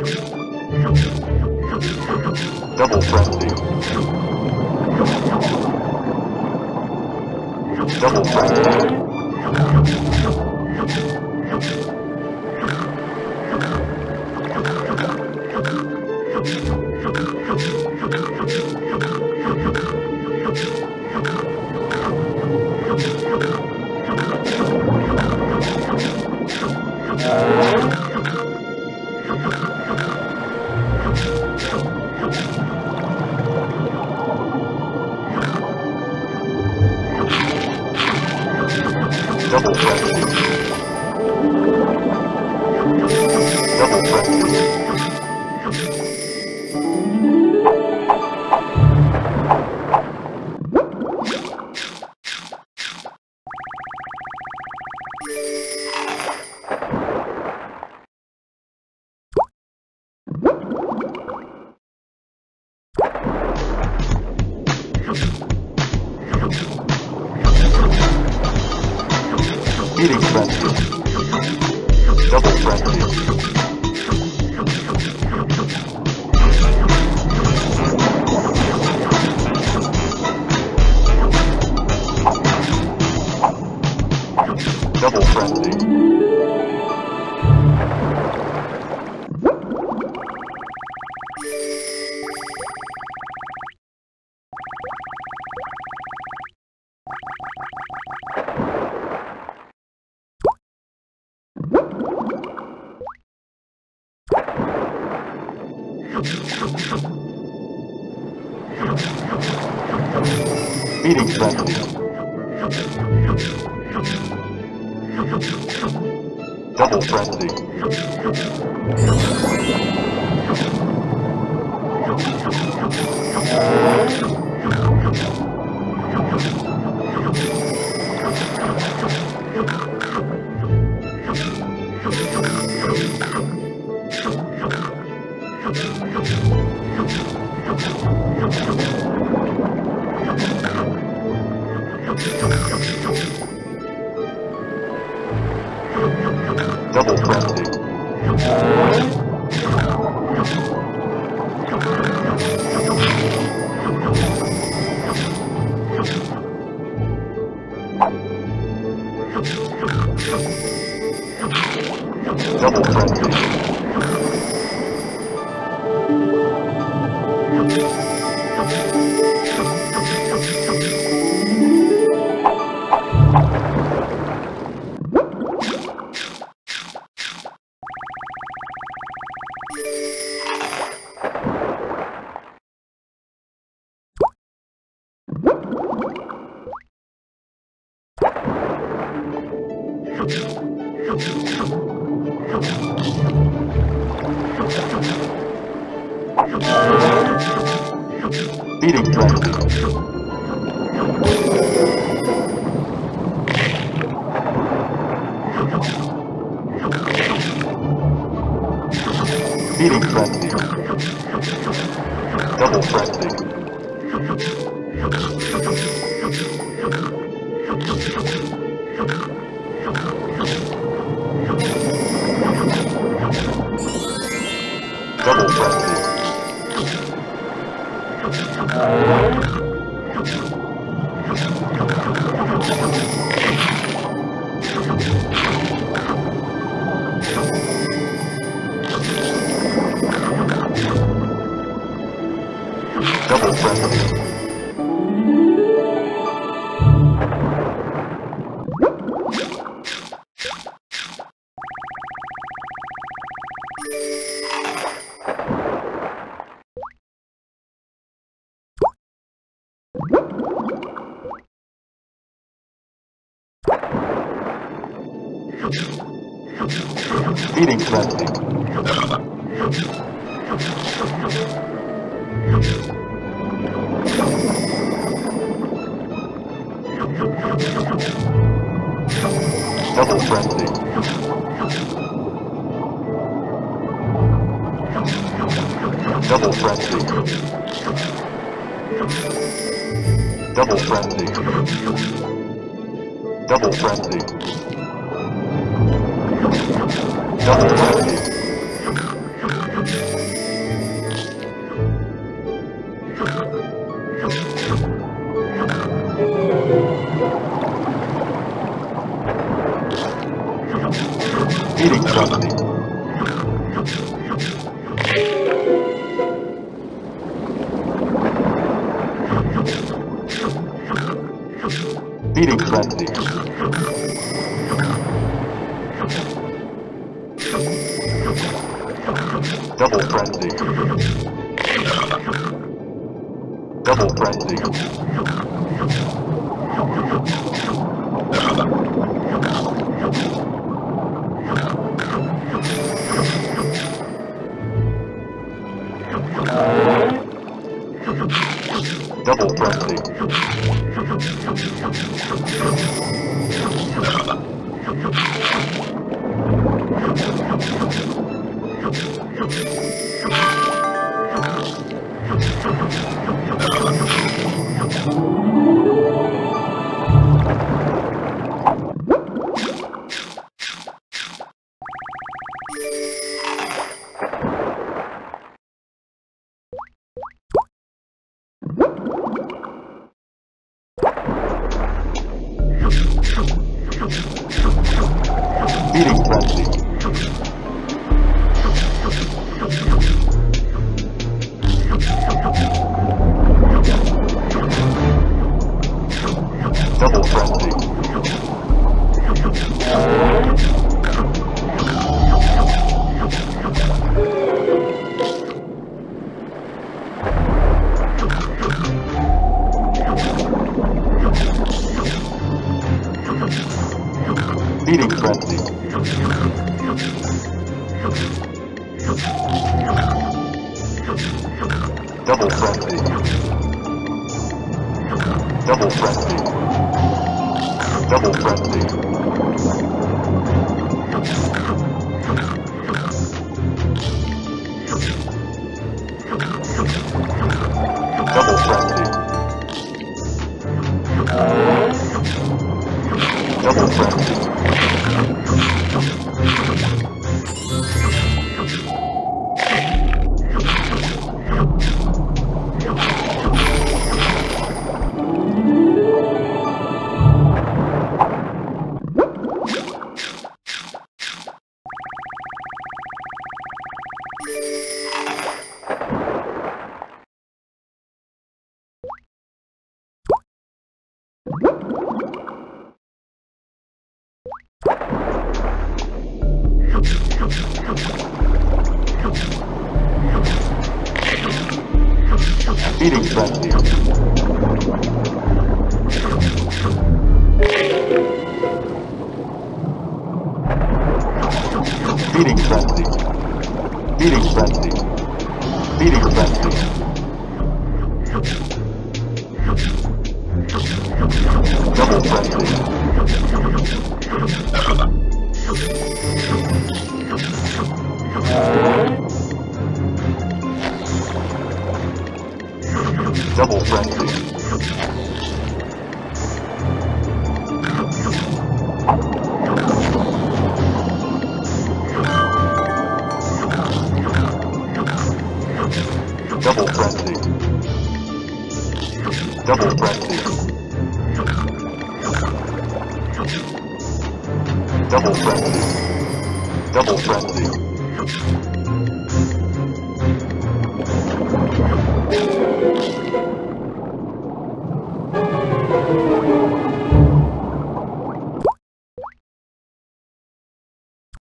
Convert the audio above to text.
Double. Double frenzy. Double Feeding frenzy. Double frenzy. Feeding frenzy. Double frenzy. Double frenzy. Feeding frenzy. Feeding. Double frenzy. Double Feeding frenzy. Double frenzy. Double frenzy. Double frenzy. Double frenzy. Double frenzy. Feeding frenzy. Double frenzy. Double frenzy. Feeding frenzy. Double frenzy. Double frenzy. Double frenzy. Feeding frenzy. Feeding frenzy. Feeding frenzy. Feeding frenzy. Double frenzy. Double frenzy. Double frenzy. Double frenzy.